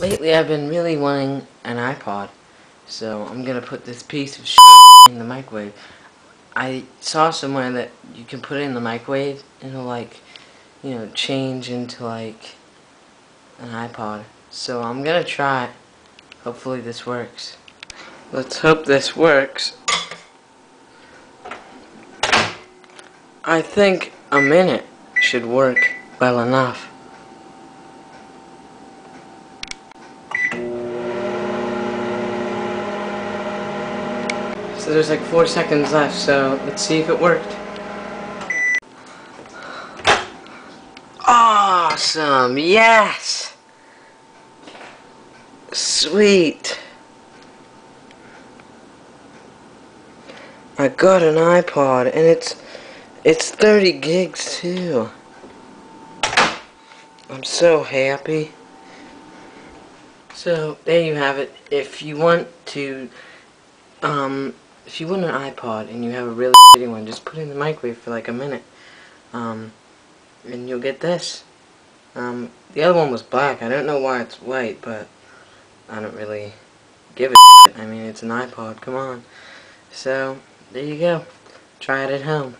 lately I've been really wanting an iPod, so I'm gonna put this piece of in the microwave. I saw somewhere that you can put it in the microwave and it'll like, you know, change into like an iPod. So I'm gonna try it. Hopefully this works. Let's hope this works. I think a minute should work well enough. So there's like four seconds left, so let's see if it worked. Awesome! Yes! Sweet! I got an iPod, and it's it's 30 gigs too. I'm so happy. So there you have it. If you want to um if you want an iPod and you have a really shitty one, just put it in the microwave for like a minute. Um, and you'll get this. Um, the other one was black. I don't know why it's white, but I don't really give a shit. I mean, it's an iPod. Come on. So, there you go. Try it at home.